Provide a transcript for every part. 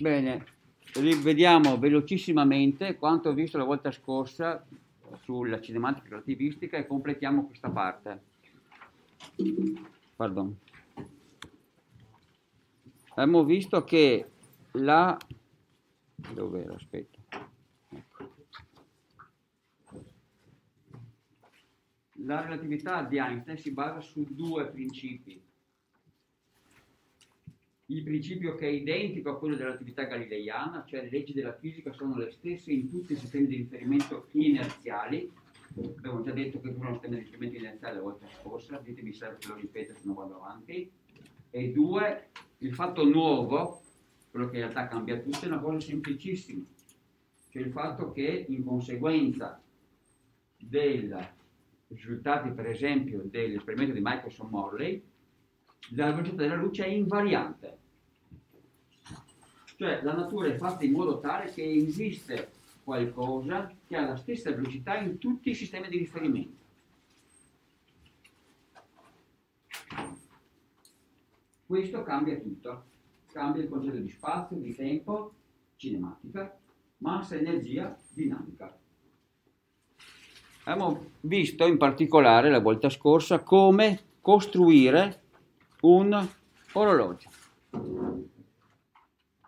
Bene, rivediamo velocissimamente quanto ho visto la volta scorsa sulla cinematica relativistica e completiamo questa parte. Pardon. Abbiamo visto che la... dove era? Aspetta. Ecco. La relatività di Einstein si basa su due principi il principio che è identico a quello dell'attività galileiana, cioè le leggi della fisica sono le stesse in tutti i sistemi di riferimento inerziali. Abbiamo già detto che sono sistemi di riferimento inerziali la volta scorsa, ditemi se lo ripeto se non vado avanti. E due, il fatto nuovo, quello che in realtà cambia tutto, è una cosa semplicissima, cioè il fatto che in conseguenza dei risultati, per esempio, dell'esperimento di Michelson-Morley, la velocità della luce è invariante. Cioè la natura è fatta in modo tale che esiste qualcosa che ha la stessa velocità in tutti i sistemi di riferimento. Questo cambia tutto, cambia il concetto di spazio, di tempo, cinematica, massa, energia, dinamica. Abbiamo visto in particolare la volta scorsa come costruire un orologio.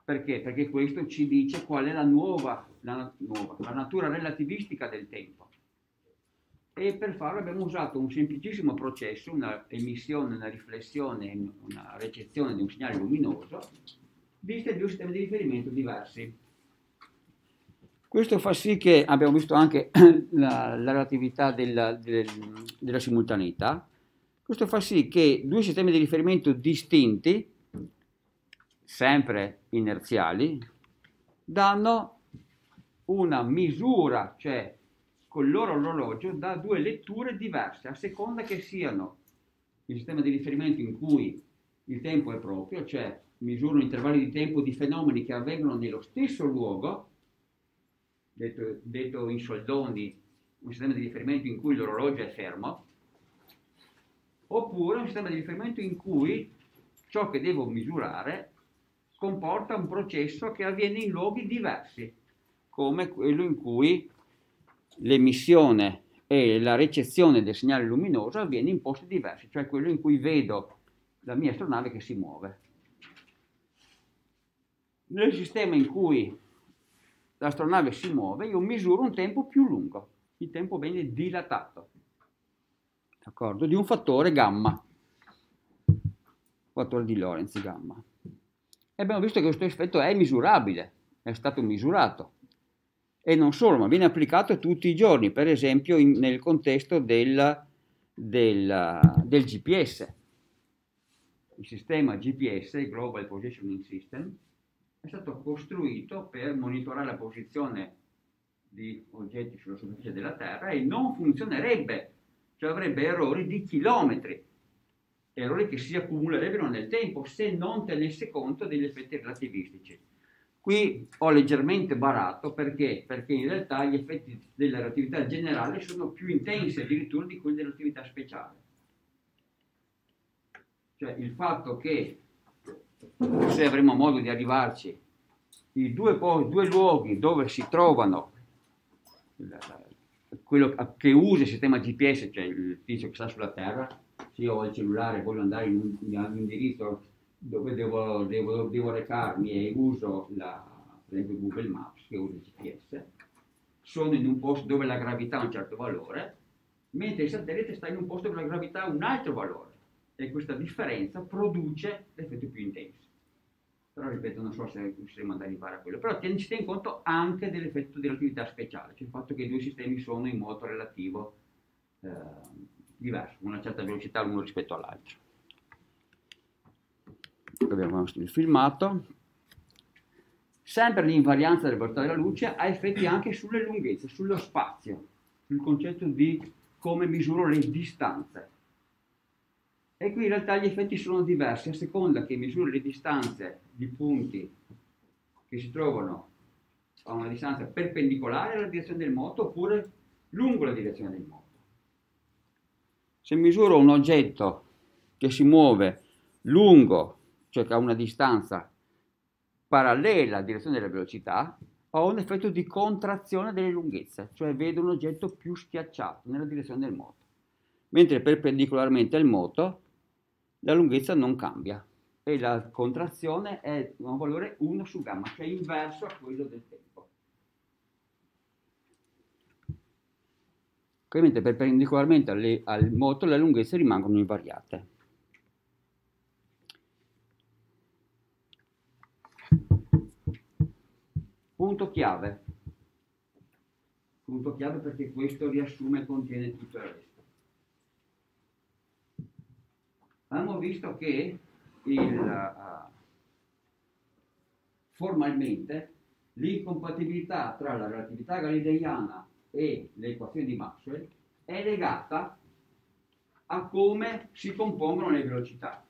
Perché? Perché questo ci dice qual è la nuova, la, nuova, la natura relativistica del tempo. E per farlo abbiamo usato un semplicissimo processo, una emissione, una riflessione, una recezione di un segnale luminoso, viste due sistemi di riferimento diversi. Questo fa sì che abbiamo visto anche la, la relatività della, del, della simultaneità. Questo fa sì che due sistemi di riferimento distinti sempre inerziali, danno una misura, cioè con il loro orologio, da due letture diverse, a seconda che siano il sistema di riferimento in cui il tempo è proprio, cioè misurano intervalli di tempo di fenomeni che avvengono nello stesso luogo, detto, detto in soldoni, un sistema di riferimento in cui l'orologio è fermo, oppure un sistema di riferimento in cui ciò che devo misurare comporta un processo che avviene in luoghi diversi, come quello in cui l'emissione e la ricezione del segnale luminoso avviene in posti diversi, cioè quello in cui vedo la mia astronave che si muove. Nel sistema in cui l'astronave si muove, io misuro un tempo più lungo, il tempo viene dilatato, d'accordo? Di un fattore gamma, fattore di Lorentz gamma. E abbiamo visto che questo effetto è misurabile, è stato misurato. E non solo, ma viene applicato tutti i giorni, per esempio in, nel contesto del, del, del GPS. Il sistema GPS, il Global Positioning System, è stato costruito per monitorare la posizione di oggetti sulla superficie della Terra e non funzionerebbe, cioè avrebbe errori di chilometri errori che si accumulerebbero nel tempo se non tenesse conto degli effetti relativistici. Qui ho leggermente barato perché? Perché in realtà gli effetti della relatività generale sono più intensi addirittura di quelli della relatività speciale. Cioè il fatto che, se avremo modo di arrivarci, i due, due luoghi dove si trovano quello che usa il sistema GPS, cioè il tizio che sta sulla Terra, se io ho il cellulare voglio andare in un, in un indirizzo dove devo, devo, devo, recarmi e uso la, per esempio Google Maps che usa il GPS, sono in un posto dove la gravità ha un certo valore, mentre il satellite sta in un posto dove la gravità ha un altro valore. E questa differenza produce l'effetto più intenso. Però ripeto, non so se riusciremo ad arrivare a quello, però si tiene conto anche dell'effetto dell'attività speciale, cioè il fatto che i due sistemi sono in modo relativo eh, diverso, una certa velocità l'uno rispetto all'altro. Abbiamo il filmato. Sempre l'invarianza della velocità della luce ha effetti anche sulle lunghezze, sullo spazio, sul concetto di come misuro le distanze. E qui in realtà gli effetti sono diversi a seconda che misuro le distanze di punti che si trovano a una distanza perpendicolare alla direzione del moto oppure lungo la direzione del moto. Se misuro un oggetto che si muove lungo, cioè che ha una distanza parallela alla direzione della velocità, ho un effetto di contrazione delle lunghezze, cioè vedo un oggetto più schiacciato nella direzione del moto, mentre perpendicolarmente al moto la lunghezza non cambia e la contrazione è un valore 1 su gamma, che è inverso a quello del tempo. Mentre perpendicolarmente alle, al moto le lunghezze rimangono invariate. Punto chiave. Punto chiave perché questo riassume e contiene tutto il resto. Abbiamo visto che il, formalmente l'incompatibilità tra la relatività galileiana e le equazioni di Maxwell è legata a come si compongono le velocità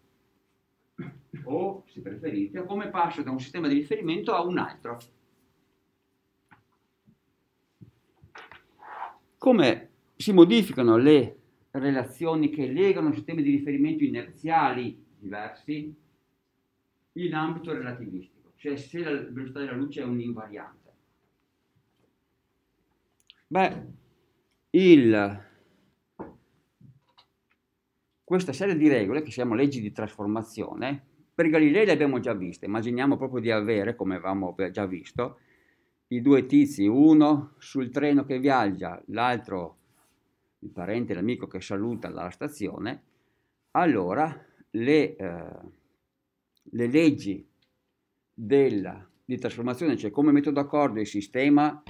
o, se preferite, a come passa da un sistema di riferimento a un altro. Come si modificano le relazioni che legano sistemi di riferimento inerziali diversi in ambito relativistico, cioè se la velocità della luce è un'invariante. Beh, il, questa serie di regole, che si chiamano leggi di trasformazione, per Galilei le abbiamo già viste, immaginiamo proprio di avere, come avevamo già visto, i due tizi, uno sul treno che viaggia, l'altro il parente, l'amico che saluta dalla stazione, allora le, eh, le leggi della, di trasformazione, cioè come metto d'accordo il sistema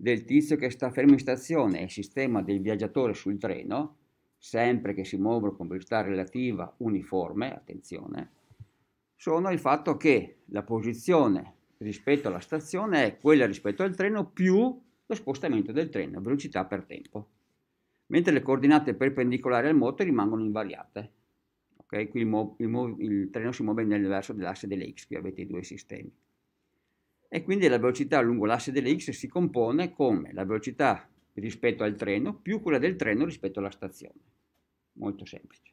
del tizio che sta fermo in stazione e il sistema del viaggiatore sul treno, sempre che si muovono con velocità relativa uniforme, attenzione, sono il fatto che la posizione rispetto alla stazione è quella rispetto al treno più lo spostamento del treno, velocità per tempo, mentre le coordinate perpendicolari al moto rimangono invariate. Okay? Qui il, il, il, treno si muove nel verso dell'asse delle x, qui avete i due sistemi. E quindi la velocità lungo l'asse delle x si compone come la velocità rispetto al treno più quella del treno rispetto alla stazione. Molto semplice.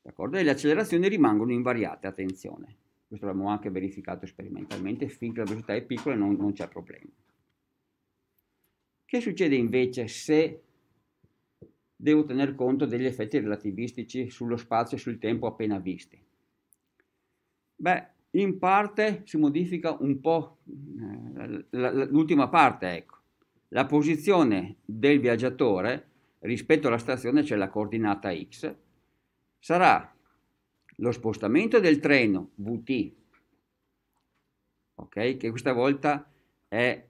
D'accordo? E le accelerazioni rimangono invariate, attenzione. Questo l'abbiamo anche verificato sperimentalmente, finché la velocità è piccola non, non c'è problema. Che succede invece se devo tener conto degli effetti relativistici sullo spazio e sul tempo appena visti. Beh, in parte si modifica un po' eh, l'ultima parte, ecco. La posizione del viaggiatore rispetto alla stazione, cioè la coordinata x, sarà lo spostamento del treno VT, ok? Che questa volta è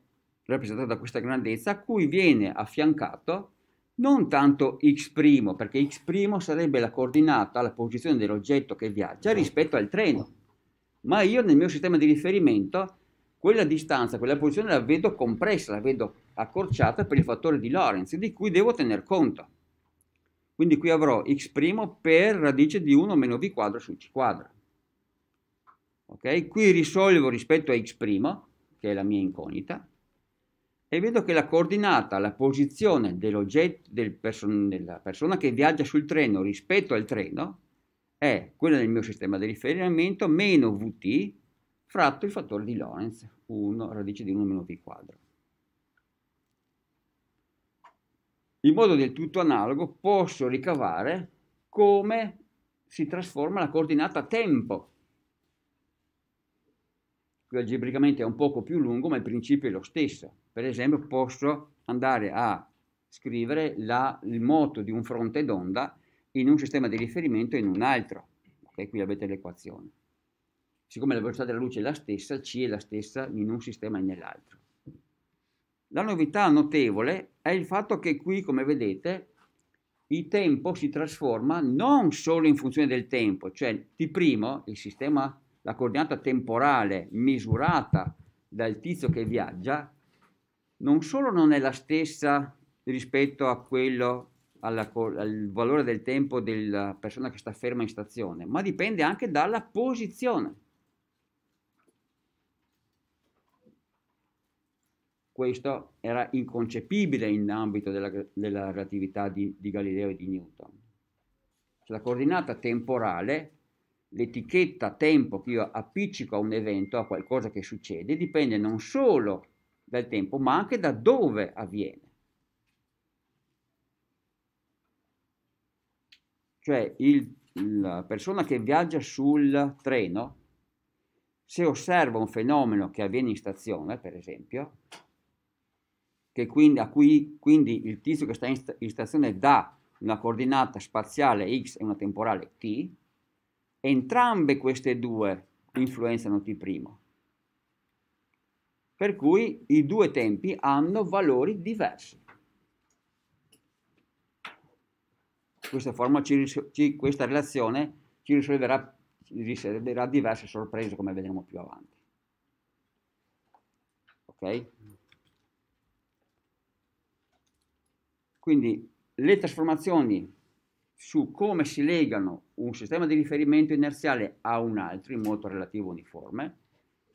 rappresentato da questa grandezza, a cui viene affiancato non tanto x', perché x' sarebbe la coordinata, la posizione dell'oggetto che viaggia rispetto al treno, ma io nel mio sistema di riferimento quella distanza, quella posizione la vedo compressa, la vedo accorciata per il fattore di Lorentz, di cui devo tener conto. Quindi qui avrò x' per radice di 1 meno v quadro su c quadro. Ok? Qui risolvo rispetto a x', che è la mia incognita, e vedo che la coordinata, la posizione dell'oggetto, del person- della persona che viaggia sul treno rispetto al treno è quella del mio sistema di riferimento meno Vt fratto il fattore di Lorentz, 1 radice di 1 meno V quadro. In modo del tutto analogo posso ricavare come si trasforma la coordinata tempo qui algebricamente è un poco più lungo, ma il principio è lo stesso. Per esempio posso andare a scrivere la, il moto di un fronte d'onda in un sistema di riferimento e in un altro. Okay, qui avete l'equazione. Siccome la velocità della luce è la stessa, C è la stessa in un sistema e nell'altro. La novità notevole è il fatto che qui, come vedete, il tempo si trasforma non solo in funzione del tempo, cioè T', il sistema la coordinata temporale misurata dal tizio che viaggia non solo non è la stessa rispetto a quello alla, al valore del tempo della persona che sta ferma in stazione, ma dipende anche dalla posizione. Questo era inconcepibile in ambito della, della relatività di, di Galileo e di Newton. Cioè, la coordinata temporale l'etichetta tempo che io appiccico a un evento, a qualcosa che succede, dipende non solo dal tempo, ma anche da dove avviene. Cioè il, la persona che viaggia sul treno, se osserva un fenomeno che avviene in stazione, per esempio, che quindi, a cui quindi il tizio che sta in, sta, in stazione dà una coordinata spaziale x e una temporale t, entrambe queste due influenzano t'. Per cui i due tempi hanno valori diversi. Questa, forma ci, ci, questa relazione ci risolverà, ci risolverà diverse sorprese come vedremo più avanti. Ok? Quindi le trasformazioni su come si legano un sistema di riferimento inerziale a un altro in modo relativo uniforme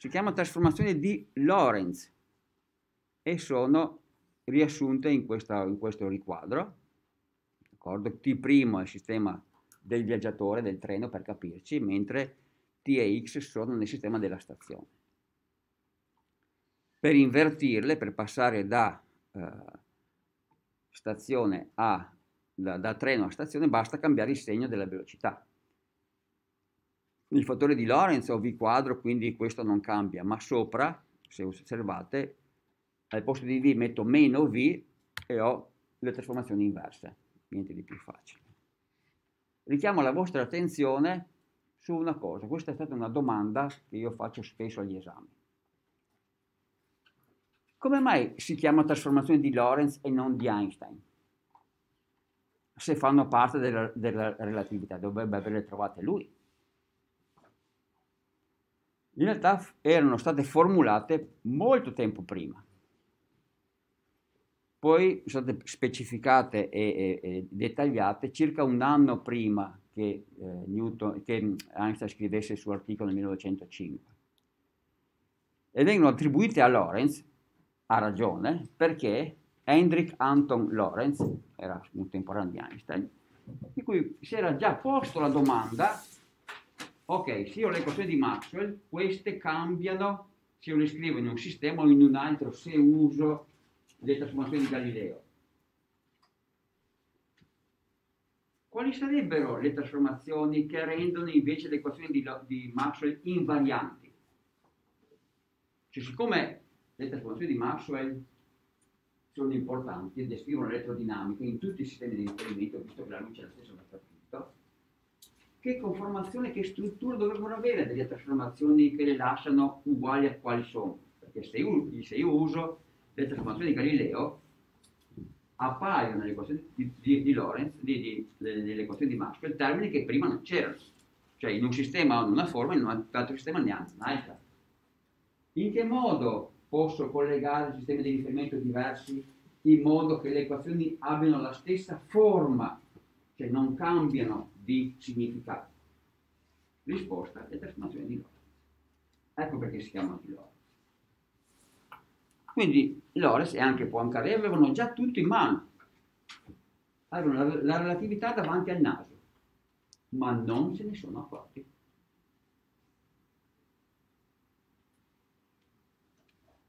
si chiama trasformazione di Lorentz e sono riassunte in, questa, in questo riquadro. D'accordo? T' è il sistema del viaggiatore, del treno per capirci, mentre T e X sono nel sistema della stazione. Per invertirle, per passare da eh, a, da, da treno a stazione, basta cambiare il segno della velocità. Il fattore di Lorentz o V quadro, quindi questo non cambia, ma sopra, se osservate, al posto di V metto meno V e ho le trasformazioni inverse, niente di più facile. Richiamo la vostra attenzione su una cosa, questa è stata una domanda che io faccio spesso agli esami. Come mai si chiama trasformazione di Lorentz e non di Einstein? Se fanno parte della, della relatività, dovrebbe averle trovate lui. In realtà erano state formulate molto tempo prima. Poi sono state specificate e, e, e dettagliate circa un anno prima che, eh, Newton, che Einstein scrivesse il suo articolo nel 1905. E vengono attribuite a Lorentz ha ragione, perché Hendrik Anton Lorentz, era un temporaneo di Einstein, di cui si era già posto la domanda, ok, se io le equazioni di Maxwell, queste cambiano se io le scrivo in un sistema o in un altro, se uso le trasformazioni di Galileo. Quali sarebbero le trasformazioni che rendono invece le equazioni di, di Maxwell invarianti? Cioè, siccome le trasformazioni di Maxwell sono importanti e descrivono l'elettrodinamica in tutti i sistemi di riferimento, visto che la luce è la stessa dappertutto, che conformazione, che struttura dovrebbero avere delle trasformazioni che le lasciano uguali a quali sono? Perché se io, se io uso le trasformazioni di Galileo, appaiono nelle equazioni di, di, di Lorentz, di, nelle equazioni di Maxwell, termini che prima non c'erano. Cioè in un sistema hanno una forma, in un altro sistema ne hanno un'altra. In che modo posso collegare sistemi di riferimento diversi in modo che le equazioni abbiano la stessa forma, cioè non cambiano di significato. Risposta, le trasformazioni di Lorentz. Ecco perché si chiamano di Lorentz. Quindi Lorentz e anche Poincaré avevano già tutto in mano. Avevano la, la relatività davanti al naso, ma non se ne sono accorti.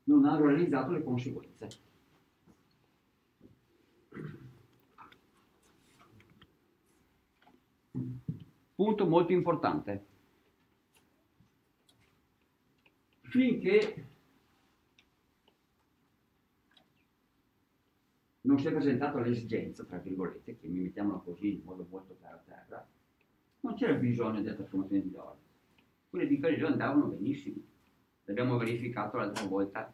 non hanno realizzato le conseguenze. Punto molto importante. Finché non si è presentata l'esigenza, tra virgolette, che mi mettiamola così in modo molto terra terra, non c'era bisogno della trasformazione di oro. Quelle di Galileo andavano benissimo. L'abbiamo verificato l'altra volta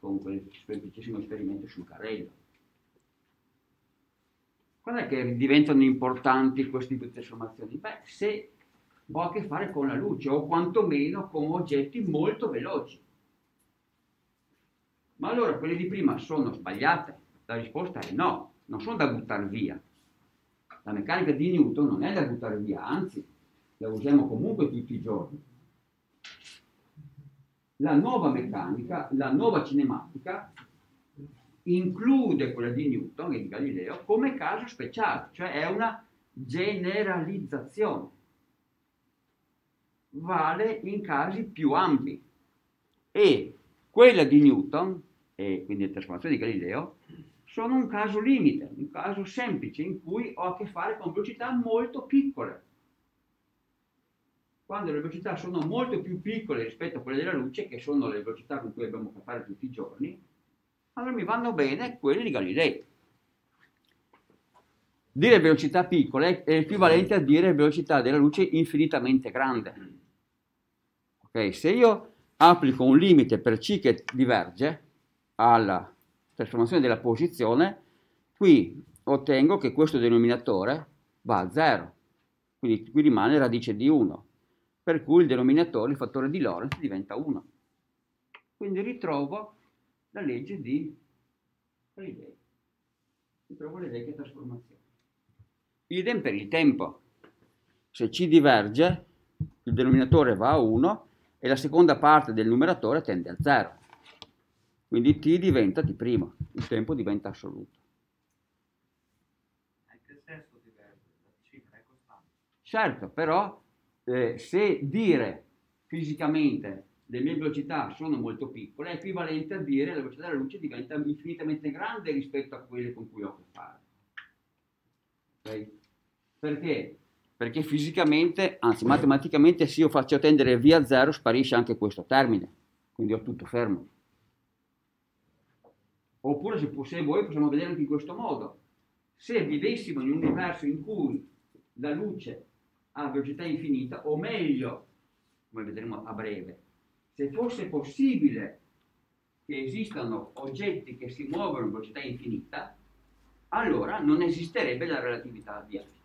con quel semplicissimo esperimento sul carrello. Quando è che diventano importanti queste trasformazioni? Beh, se ho a che fare con la luce o quantomeno con oggetti molto veloci. Ma allora quelle di prima sono sbagliate? La risposta è no, non sono da buttare via. La meccanica di Newton non è da buttare via, anzi, la usiamo comunque tutti i giorni la nuova meccanica, la nuova cinematica include quella di Newton e di Galileo come caso speciale, cioè è una generalizzazione. vale in casi più ampi e quella di Newton, e quindi le trasformazioni di Galileo, sono un caso limite, un caso semplice in cui ho a che fare con velocità molto piccole. Quando le velocità sono molto più piccole rispetto a quelle della luce, che sono le velocità con cui abbiamo a che fare tutti i giorni, allora mi vanno bene quelle di Galileo. Dire velocità piccole è equivalente a dire velocità della luce infinitamente grande. Okay? Se io applico un limite per c che diverge alla trasformazione della posizione, qui ottengo che questo denominatore va a 0, quindi qui rimane radice di 1, per cui il denominatore, il fattore di Lorentz, diventa 1. Quindi ritrovo la legge di Galilei. Ritrovo le vecchie trasformazioni. Idem per il tempo. Se c diverge, il denominatore va a 1 e la seconda parte del numeratore tende a 0. Quindi t diventa t', il tempo diventa assoluto. Anche il senso la cifra è costante. Certo, però eh, se dire fisicamente le mie velocità sono molto piccole è equivalente a dire che la velocità della luce diventa infinitamente grande rispetto a quelle con cui ho a che fare. Okay? Perché? Perché fisicamente, anzi matematicamente, se io faccio tendere via zero sparisce anche questo termine, quindi ho tutto fermo. Oppure se, se voi possiamo vedere anche in questo modo. Se vivessimo in un universo in cui la luce ha velocità infinita, o meglio, come vedremo a breve, se fosse possibile che esistano oggetti che si muovono a velocità infinita, allora non esisterebbe la relatività Einstein.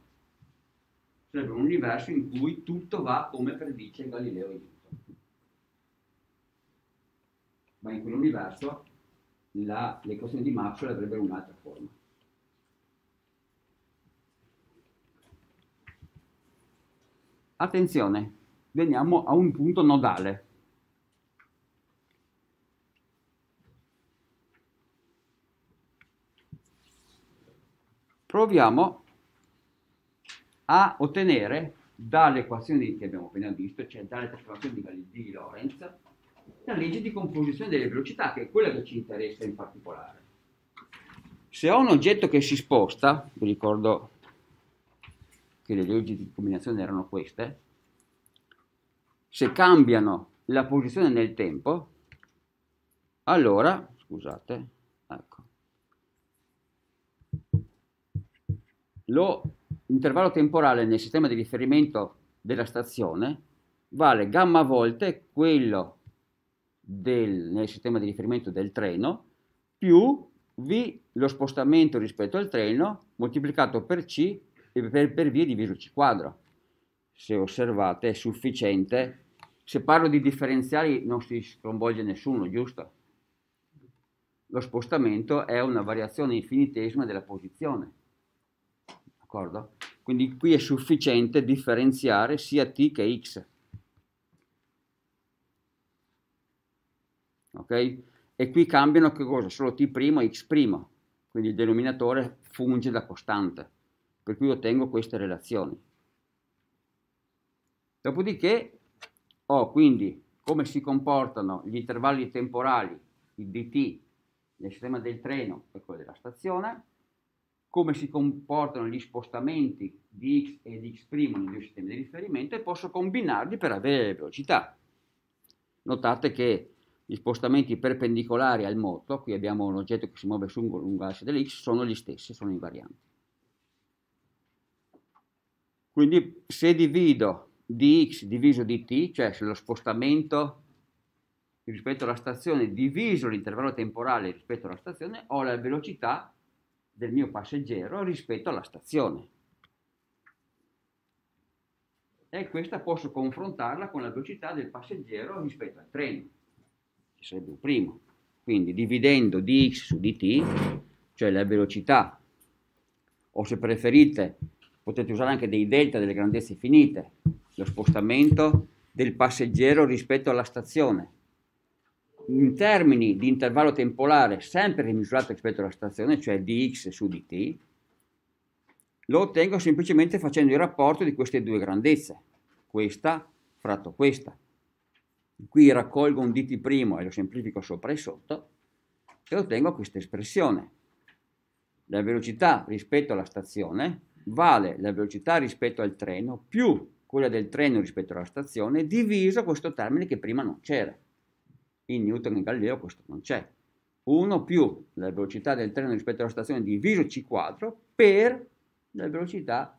Sarebbe un universo in cui tutto va come predice Galileo e Newton. Ma in quell'universo la, le equazioni di Maxwell avrebbero un'altra forma. Attenzione, veniamo a un punto nodale. Proviamo a ottenere dalle equazioni che abbiamo appena visto, cioè dalle trasformazioni di, Lorentz, la legge di composizione delle velocità, che è quella che ci interessa in particolare. Se ho un oggetto che si sposta, vi ricordo che le leggi di combinazione erano queste, se cambiano la posizione nel tempo, allora, scusate, ecco, l'intervallo temporale nel sistema di riferimento della stazione vale gamma volte quello del, nel sistema di riferimento del treno più v lo spostamento rispetto al treno moltiplicato per c per, per v diviso c quadro. Se osservate è sufficiente. Se parlo di differenziali non si sconvolge nessuno, giusto? Lo spostamento è una variazione infinitesima della posizione. D'accordo? Quindi qui è sufficiente differenziare sia t che x. Ok? E qui cambiano che cosa? Solo t' e x'. Quindi il denominatore funge da costante per cui ottengo queste relazioni. Dopodiché ho quindi come si comportano gli intervalli temporali, il dt, nel sistema del treno e quello della stazione, come si comportano gli spostamenti di x e di x' nei due sistemi di riferimento e posso combinarli per avere velocità. Notate che gli spostamenti perpendicolari al moto, qui abbiamo un oggetto che si muove su un asse dell'x, sono gli stessi, sono invarianti. Quindi se divido dx diviso dt, cioè se lo spostamento rispetto alla stazione diviso l'intervallo temporale rispetto alla stazione, ho la velocità del mio passeggero rispetto alla stazione. E questa posso confrontarla con la velocità del passeggero rispetto al treno, che sarebbe un primo. Quindi dividendo dx su dt, cioè la velocità, o se preferite potete usare anche dei delta delle grandezze finite, lo spostamento del passeggero rispetto alla stazione. In termini di intervallo temporale sempre rimisurato rispetto alla stazione, cioè dx su dt, lo ottengo semplicemente facendo il rapporto di queste due grandezze, questa fratto questa. Qui raccolgo un dt' e lo semplifico sopra e sotto e ottengo questa espressione. La velocità rispetto alla stazione vale la velocità rispetto al treno più quella del treno rispetto alla stazione diviso questo termine che prima non c'era. In Newton e Galileo questo non c'è. 1 più la velocità del treno rispetto alla stazione diviso c quadro per la velocità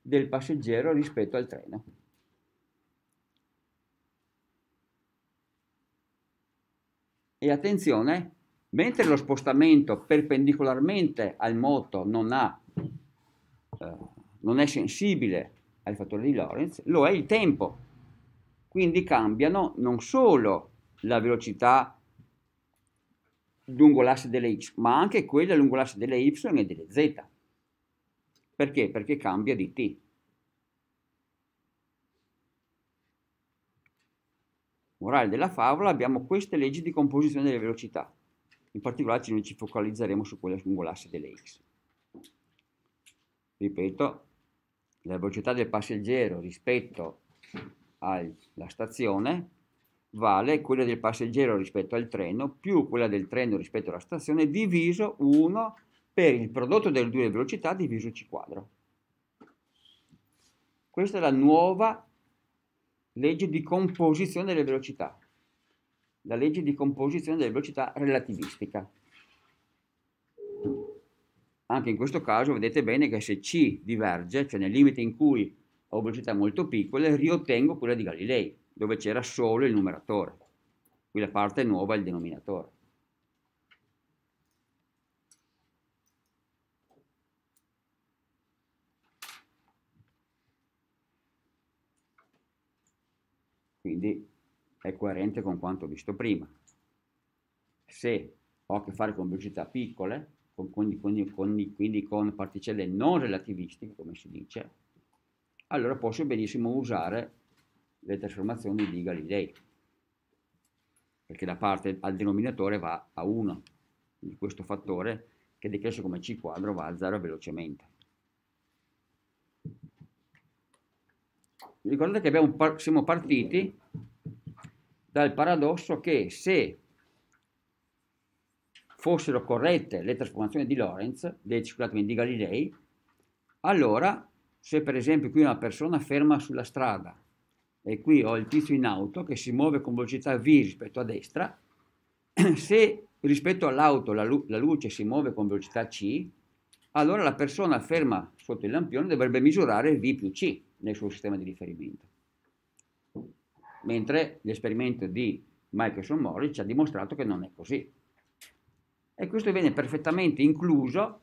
del passeggero rispetto al treno. E attenzione, mentre lo spostamento perpendicolarmente al moto non, ha, eh, non è sensibile al fattore di Lorentz, lo è il tempo. Quindi cambiano non solo la velocità lungo l'asse delle x, ma anche quella lungo l'asse delle y e delle z. Perché? Perché cambia di t. Morale della favola, abbiamo queste leggi di composizione delle velocità. In particolare noi ci focalizzeremo su quella lungo l'asse delle x. Ripeto, la velocità del passeggero rispetto alla stazione vale quella del passeggero rispetto al treno più quella del treno rispetto alla stazione diviso 1 per il prodotto delle due velocità diviso c quadro. Questa è la nuova legge di composizione delle velocità, la legge di composizione delle velocità relativistica. Anche in questo caso vedete bene che se c diverge, cioè nel limite in cui ho velocità molto piccole, riottengo quella di Galilei dove c'era solo il numeratore. Qui la parte nuova è il denominatore. Quindi è coerente con quanto visto prima. Se ho a che fare con velocità piccole, con, quindi, quindi, quindi con particelle non relativistiche, come si dice, allora posso benissimo usare le trasformazioni di Galilei, perché la parte al denominatore va a 1, quindi questo fattore che decresce come c quadro va a 0 velocemente. Ricordate che abbiamo, siamo partiti dal paradosso che se fossero corrette le trasformazioni di Lorentz, dei circolati di Galilei, allora se per esempio qui una persona ferma sulla strada e qui ho il tizio in auto che si muove con velocità v rispetto a destra, se rispetto all'auto la, lu- la luce si muove con velocità c, allora la persona ferma sotto il lampione dovrebbe misurare v più c nel suo sistema di riferimento. Mentre l'esperimento di Michelson Morris ci ha dimostrato che non è così. E questo viene perfettamente incluso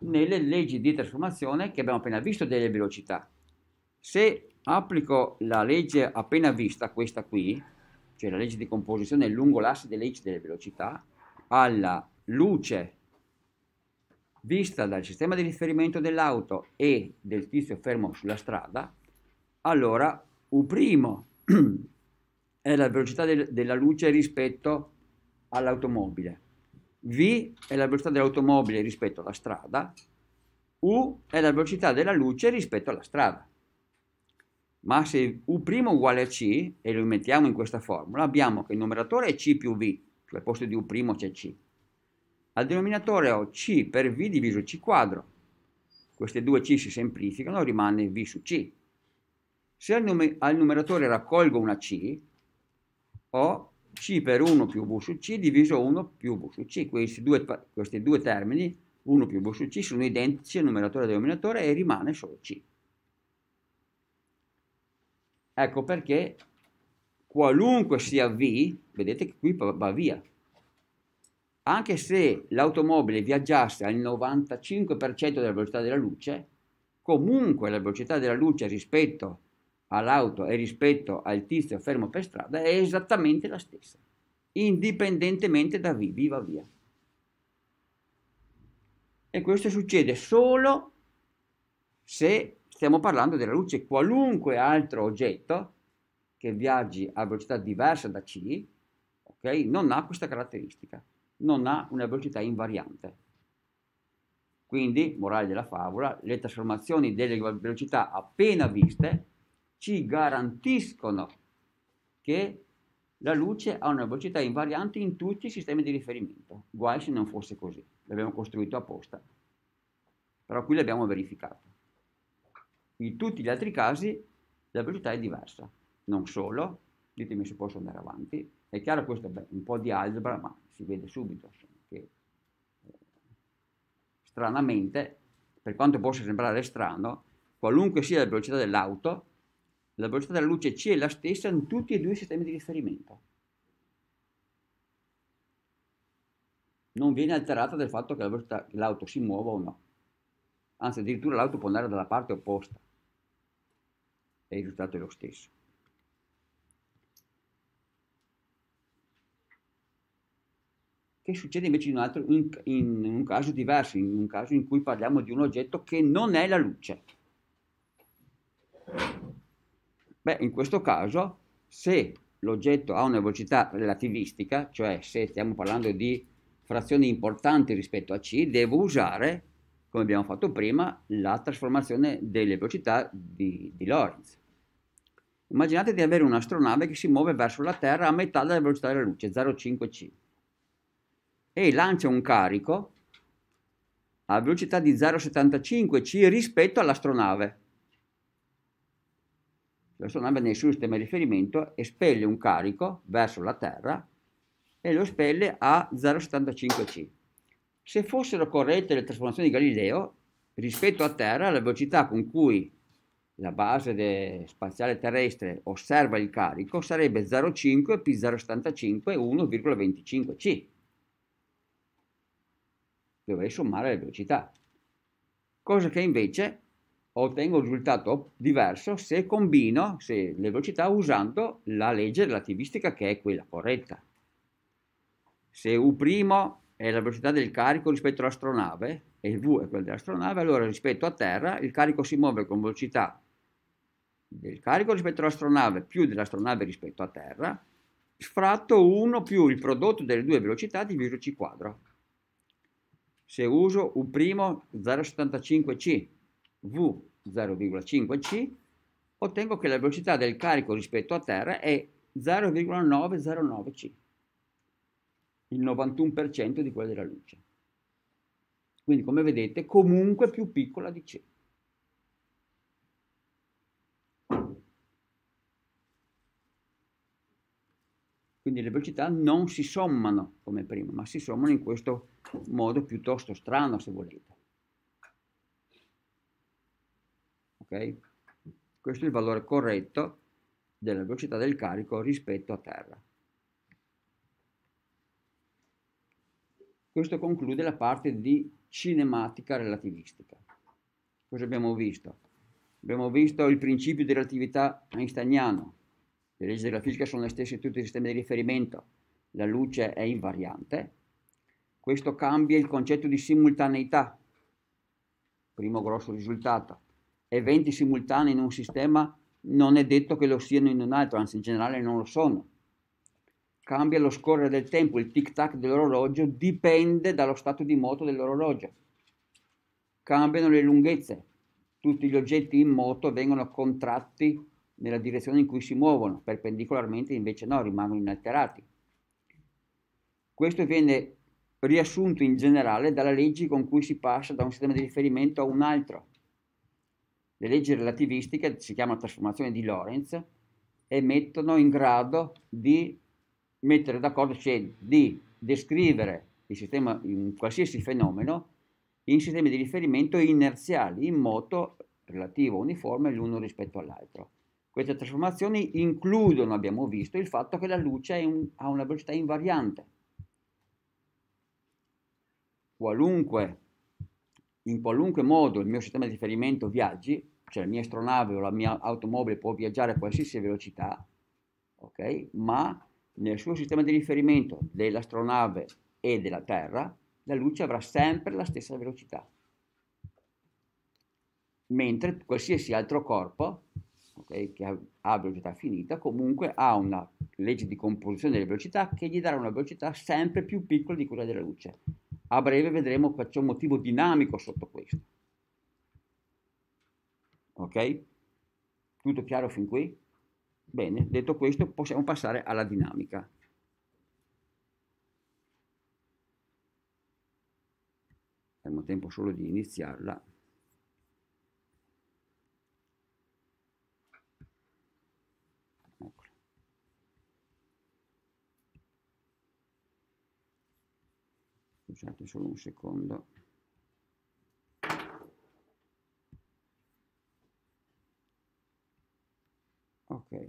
nelle leggi di trasformazione che abbiamo appena visto delle velocità. Se applico la legge appena vista, questa qui, cioè la legge di composizione lungo l'asse delle x delle velocità, alla luce vista dal sistema di riferimento dell'auto e del tizio fermo sulla strada, allora U' è la velocità del, della luce rispetto all'automobile, V è la velocità dell'automobile rispetto alla strada, U è la velocità della luce rispetto alla strada. Ma se U' uguale a C, e lo mettiamo in questa formula, abbiamo che il numeratore è C più V, cioè al posto di U' c'è C. Al denominatore ho C per V diviso C quadro. Queste due C si semplificano, rimane V su C. Se al, num al numeratore raccolgo una C, ho C per 1 più V su C diviso 1 più V su C. Questi due, questi due termini, 1 più V su C, sono identici al numeratore e al denominatore e rimane solo C. Ecco perché qualunque sia V, vedete che qui va via. Anche se l'automobile viaggiasse al 95% della velocità della luce, comunque la velocità della luce rispetto all'auto e rispetto al tizio fermo per strada è esattamente la stessa, indipendentemente da V, V va via. E questo succede solo se stiamo parlando della luce, qualunque altro oggetto che viaggi a velocità diversa da c, okay, non ha questa caratteristica, non ha una velocità invariante. Quindi, morale della favola, le trasformazioni delle velocità appena viste ci garantiscono che la luce ha una velocità invariante in tutti i sistemi di riferimento. Guai se non fosse così, l'abbiamo costruito apposta, però qui l'abbiamo verificato. In tutti gli altri casi la velocità è diversa, non solo, ditemi se posso andare avanti, è chiaro questo è un po' di algebra, ma si vede subito che eh, stranamente, per quanto possa sembrare strano, qualunque sia la velocità dell'auto, la velocità della luce C è la stessa in tutti e due i sistemi di riferimento. Non viene alterata dal fatto che l'auto si muova o no. Anzi, addirittura l'auto può andare dalla parte opposta. E il risultato è lo stesso. Che succede invece in un, altro, in, in un caso diverso, in un caso in cui parliamo di un oggetto che non è la luce. Beh, in questo caso, se l'oggetto ha una velocità relativistica, cioè se stiamo parlando di frazioni importanti rispetto a c, devo usare, come abbiamo fatto prima, la trasformazione delle velocità di, di Lorentz. Immaginate di avere un'astronave che si muove verso la Terra a metà della velocità della luce, 0,5c, e lancia un carico a velocità di 0,75c rispetto all'astronave l'astronave nel suo sistema di riferimento espelle un carico verso la Terra e lo espelle a 0,75c. Se fossero corrette le trasformazioni di Galileo, rispetto a Terra la velocità con cui la base spaziale terrestre osserva il carico sarebbe 0,5 più 0,75 1,25c. Dovrei sommare le velocità. Cosa che invece ottengo un risultato diverso se combino se le velocità usando la legge relativistica che è quella corretta. Se U' è la velocità del carico rispetto all'astronave e V è quella dell'astronave, allora rispetto a Terra il carico si muove con velocità del carico rispetto all'astronave più dell'astronave rispetto a Terra, sfratto 1 più il prodotto delle due velocità diviso C quadro. Se uso U' 0,75C, V 0,5c, ottengo che la velocità del carico rispetto a terra è 0,909c, il 91% di quella della luce. Quindi come vedete comunque più piccola di c. Quindi le velocità non si sommano come prima, ma si sommano in questo modo piuttosto strano, se volete. ok? Questo è il valore corretto della velocità del carico rispetto a terra. Questo conclude la parte di cinematica relativistica. Cosa abbiamo visto? Abbiamo visto il principio di relatività einsteiniano. Le leggi della fisica sono le stesse in tutti i sistemi di riferimento. La luce è invariante. Questo cambia il concetto di simultaneità. Primo grosso risultato eventi simultanei in un sistema non è detto che lo siano in un altro, anzi in generale non lo sono. Cambia lo scorrere del tempo, il tic-tac dell'orologio dipende dallo stato di moto dell'orologio. Cambiano le lunghezze, tutti gli oggetti in moto vengono contratti nella direzione in cui si muovono, perpendicolarmente invece no, rimangono inalterati. Questo viene riassunto in generale dalle leggi con cui si passa da un sistema di riferimento a un altro le leggi relativistiche, si chiama trasformazione di Lorentz, e mettono in grado di mettere d'accordo, cioè di descrivere il sistema, un qualsiasi fenomeno in sistemi di riferimento inerziali, in moto relativo uniforme l'uno rispetto all'altro. Queste trasformazioni includono, abbiamo visto, il fatto che la luce un, ha una velocità invariante. Qualunque in qualunque modo il mio sistema di riferimento viaggi, cioè la mia astronave o la mia automobile può viaggiare a qualsiasi velocità, ok? Ma nel suo sistema di riferimento dell'astronave e della Terra, la luce avrà sempre la stessa velocità. Mentre qualsiasi altro corpo, okay, che ha, velocità finita, comunque ha una legge di composizione delle velocità che gli darà una velocità sempre più piccola di quella della luce. A breve vedremo che c'è un motivo dinamico sotto questo. Ok? Tutto chiaro fin qui? Bene, detto questo possiamo passare alla dinamica. Abbiamo tempo solo di iniziarla. Scusate solo un secondo. Ok.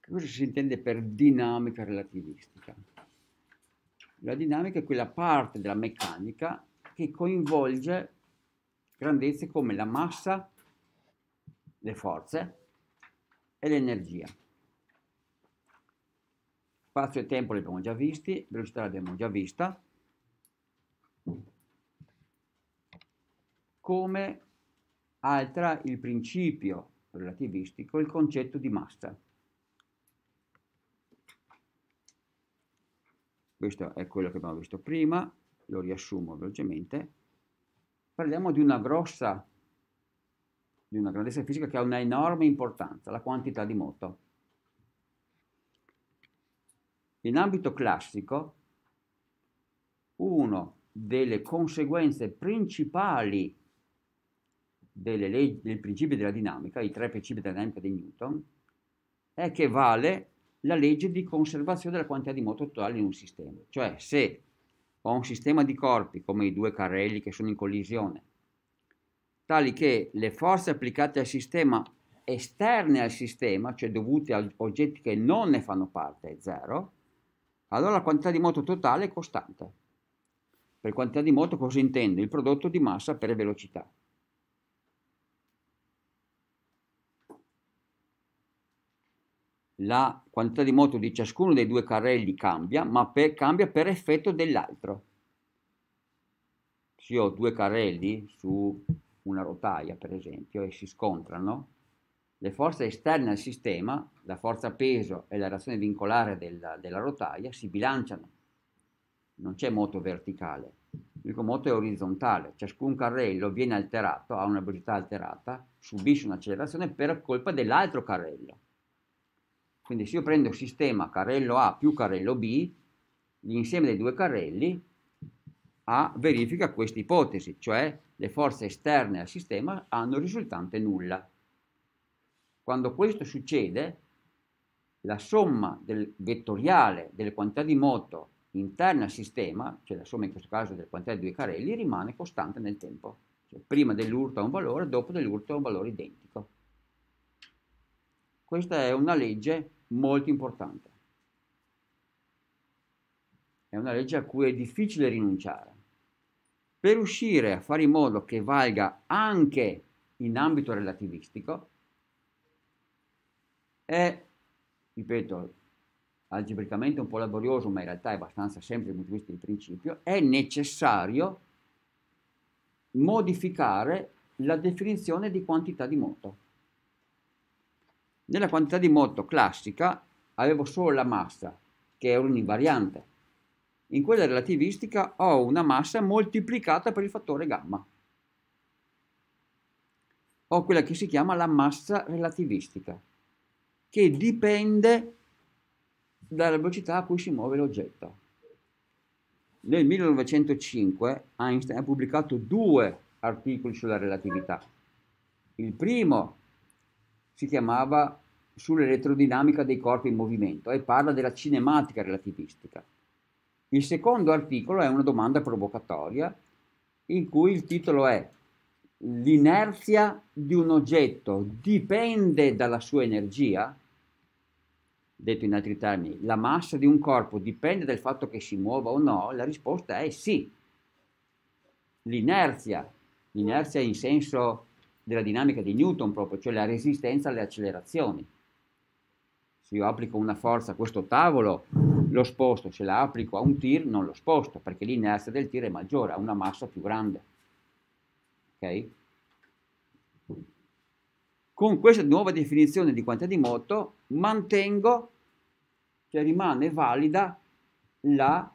Cosa si intende per dinamica relativistica? La dinamica è quella parte della meccanica che coinvolge grandezze come la massa, le forze e l'energia. Spazio e tempo li abbiamo già visti, velocità l'abbiamo già vista. Come altra il principio relativistico, il concetto di massa. Questo è quello che abbiamo visto prima, lo riassumo velocemente. Parliamo di una grossa, di una grandezza fisica che ha una enorme importanza, la quantità di moto. In ambito classico, una delle conseguenze principali delle leggi, del principio della dinamica, i tre principi della dinamica di Newton, è che vale la legge di conservazione della quantità di moto totale in un sistema. Cioè, se ho un sistema di corpi, come i due carrelli che sono in collisione, tali che le forze applicate al sistema esterne al sistema, cioè dovute a oggetti che non ne fanno parte, è zero, allora la quantità di moto totale è costante. Per quantità di moto cosa intendo? Il prodotto di massa per velocità. la quantità di moto di ciascuno dei due carrelli cambia, ma per, cambia per effetto dell'altro. Se io ho due carrelli su una rotaia, per esempio, e si scontrano, le forze esterne al sistema, la forza peso e la reazione vincolare della, della rotaia, si bilanciano. Non c'è moto verticale, l'unico moto è orizzontale. Ciascun carrello viene alterato, ha una velocità alterata, subisce un'accelerazione per colpa dell'altro carrello quindi se io prendo sistema carrello A più carrello B, l'insieme dei due carrelli A verifica questa ipotesi, cioè le forze esterne al sistema hanno risultante nulla. Quando questo succede, la somma del vettoriale delle quantità di moto interne al sistema, cioè la somma in questo caso delle quantità di due carrelli, rimane costante nel tempo. Cioè, prima dell'urto ha un valore, dopo dell'urto ha un valore identico. Questa è una legge molto importante. È una legge a cui è difficile rinunciare. Per riuscire a fare in modo che valga anche in ambito relativistico, è, ripeto, algebricamente un po' laborioso, ma in realtà è abbastanza semplice dal punto di vista del principio, è necessario modificare la definizione di quantità di moto. Nella quantità di moto classica avevo solo la massa, che è un'invariante. In quella relativistica ho una massa moltiplicata per il fattore gamma. Ho quella che si chiama la massa relativistica, che dipende dalla velocità a cui si muove l'oggetto. Nel 1905 Einstein ha pubblicato due articoli sulla relatività. Il primo si chiamava sull'elettrodinamica dei corpi in movimento e parla della cinematica relativistica. Il secondo articolo è una domanda provocatoria in cui il titolo è L'inerzia di un oggetto dipende dalla sua energia? Detto in altri termini, la massa di un corpo dipende dal fatto che si muova o no? La risposta è sì. L'inerzia, l'inerzia in senso della dinamica di Newton proprio, cioè la resistenza alle accelerazioni. Se io applico una forza a questo tavolo, lo sposto, se la applico a un tir non lo sposto, perché l'inerzia del tir è maggiore, ha una massa più grande. Ok? Con questa nuova definizione di quantità di moto mantengo, cioè rimane valida la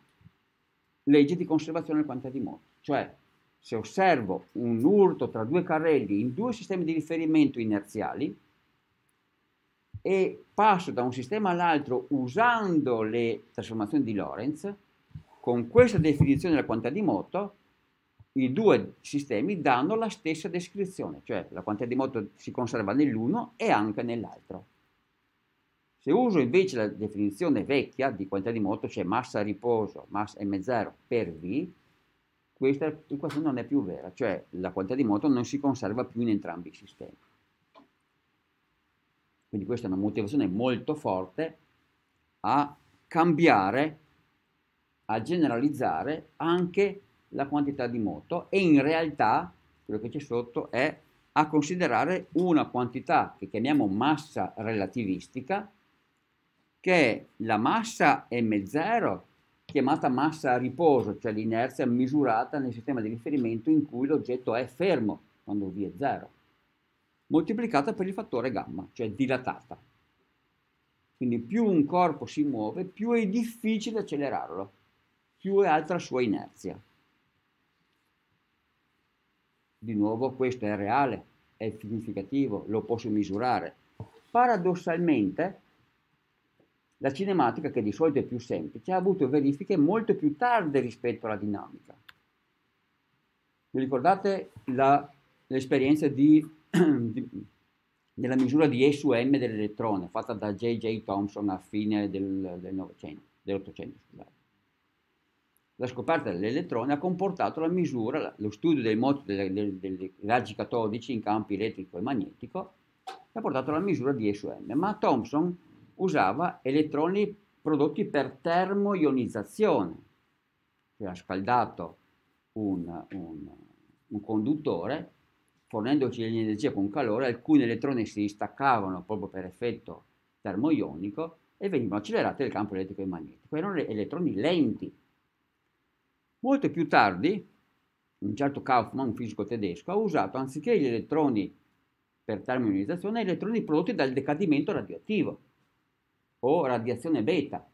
legge di conservazione della quantità di moto. Cioè, se osservo un urto tra due carrelli in due sistemi di riferimento inerziali e passo da un sistema all'altro usando le trasformazioni di Lorentz, con questa definizione della quantità di moto, i due sistemi danno la stessa descrizione, cioè la quantità di moto si conserva nell'uno e anche nell'altro. Se uso invece la definizione vecchia di quantità di moto, cioè massa a riposo, massa M0 per V, questa equazione non è più vera, cioè la quantità di moto non si conserva più in entrambi i sistemi. Quindi questa è una motivazione molto forte a cambiare, a generalizzare anche la quantità di moto e in realtà quello che c'è sotto è a considerare una quantità che chiamiamo massa relativistica, che è la massa m0 chiamata massa a riposo, cioè l'inerzia misurata nel sistema di riferimento in cui l'oggetto è fermo quando v è 0, moltiplicata per il fattore gamma, cioè dilatata. Quindi più un corpo si muove, più è difficile accelerarlo, più è alta la sua inerzia. Di nuovo questo è reale, è significativo, lo posso misurare. Paradossalmente la cinematica, che di solito è più semplice, ha avuto verifiche molto più tarde rispetto alla dinamica. Vi ricordate la, l'esperienza di, di, della misura di E su M dell'elettrone fatta da J.J. Thomson a fine del, del 900, dell'Ottocento? Scusate. La scoperta dell'elettrone ha comportato la misura, lo studio dei moti dei, raggi catodici in campo elettrico e magnetico, ha portato alla misura di E su M. Ma Thomson usava elettroni prodotti per termoionizzazione, cioè ha scaldato un, un, un conduttore fornendoci l'energia con calore, alcuni elettroni si staccavano proprio per effetto termoionico e venivano accelerati nel campo elettrico e magnetico. Erano elettroni lenti. Molto più tardi, un certo Kaufmann, un fisico tedesco, ha usato anziché gli elettroni per termoionizzazione, elettroni prodotti dal decadimento radioattivo o radiazione beta.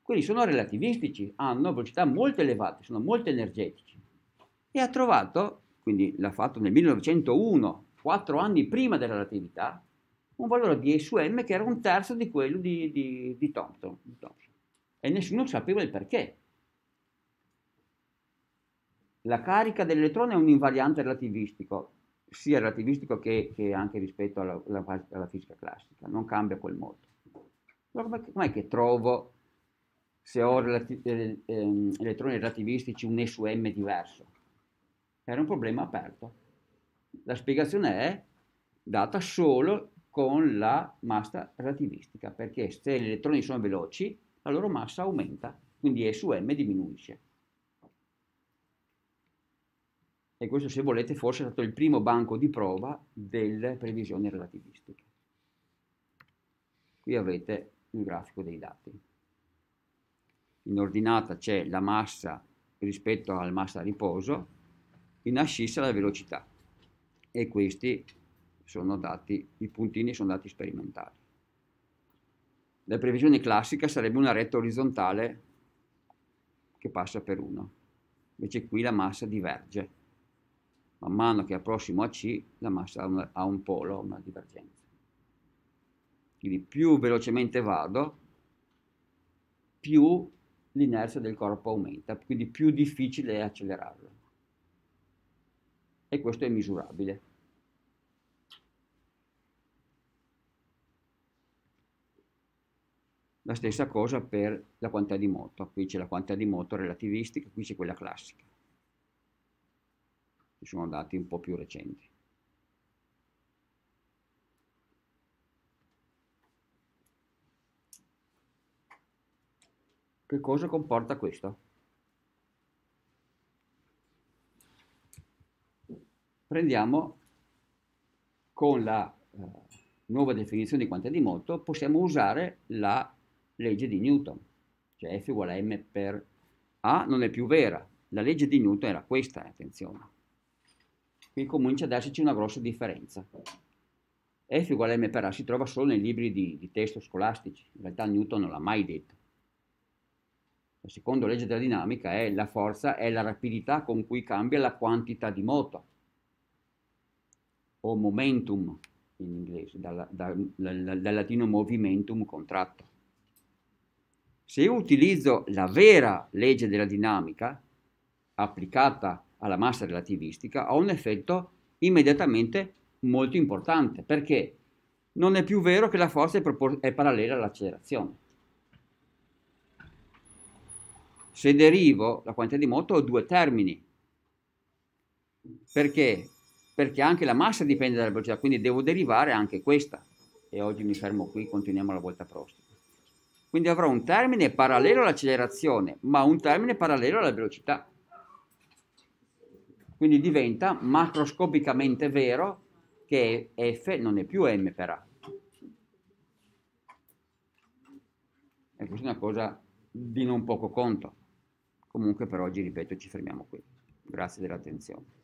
Quelli sono relativistici, hanno velocità molto elevate, sono molto energetici. E ha trovato, quindi l'ha fatto nel 1901, quattro anni prima della relatività, un valore di E su m che era un terzo di quello di, di, di Thompson. E nessuno sapeva il perché. La carica dell'elettrone è un invariante relativistico, sia relativistico che, che anche rispetto alla, alla, alla, fisica classica, non cambia quel modo. Allora com'è che trovo, se ho relati- eh, eh, elettroni relativistici, un E su M diverso? Era un problema aperto. La spiegazione è data solo con la massa relativistica, perché se gli elettroni sono veloci, la loro massa aumenta, quindi E su M diminuisce. E questo, se volete, forse è stato il primo banco di prova delle previsioni relativistiche. Qui avete il grafico dei dati. In ordinata c'è la massa rispetto alla massa a riposo, in ascissa la velocità e questi sono dati, i puntini sono dati sperimentali. La previsione classica sarebbe una retta orizzontale che passa per 1, invece qui la massa diverge. Man mano che approssimo a C la massa ha, una, ha un polo, una divergenza. Quindi più velocemente vado, più l'inerzia del corpo aumenta, quindi più difficile è accelerarlo. E questo è misurabile. La stessa cosa per la quantità di moto. Qui c'è la quantità di moto relativistica, qui c'è quella classica. Ci sono dati un po' più recenti. Che cosa comporta questo? Prendiamo con la eh, nuova definizione di quantità di moto, possiamo usare la legge di Newton, cioè F uguale a m per A non è più vera, la legge di Newton era questa, attenzione. Qui comincia ad esserci una grossa differenza. F uguale a m per A si trova solo nei libri di, di testo scolastici, in realtà Newton non l'ha mai detto. La seconda legge della dinamica è la forza, è la rapidità con cui cambia la quantità di moto, o momentum in inglese, dal, dal, dal, dal latino movimentum contratto. Se io utilizzo la vera legge della dinamica, applicata alla massa relativistica, ha un effetto immediatamente molto importante, perché non è più vero che la forza è, è parallela all'accelerazione. Se derivo la quantità di moto ho due termini. Perché? Perché anche la massa dipende dalla velocità, quindi devo derivare anche questa. E oggi mi fermo qui, continuiamo la volta prossima. Quindi avrò un termine parallelo all'accelerazione, ma un termine parallelo alla velocità. Quindi diventa macroscopicamente vero che F non è più M per A. E questa è una cosa di non poco conto. Comunque per oggi, ripeto, ci fermiamo qui. Grazie dell'attenzione.